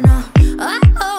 phenomena. Oh, oh.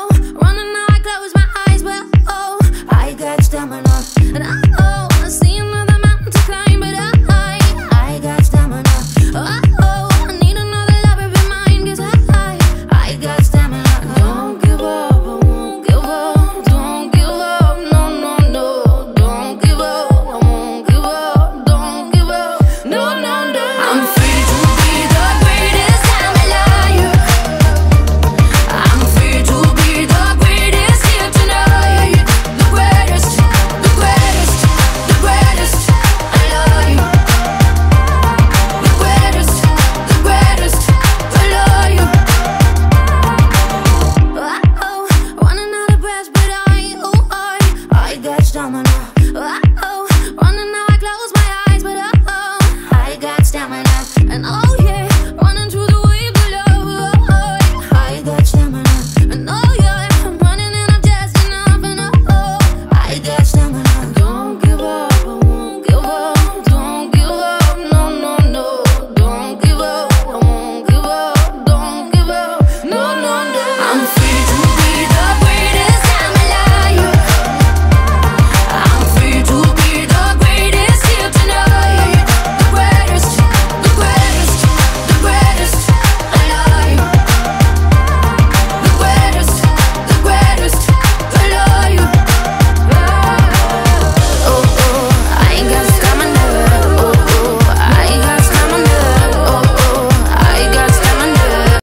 and all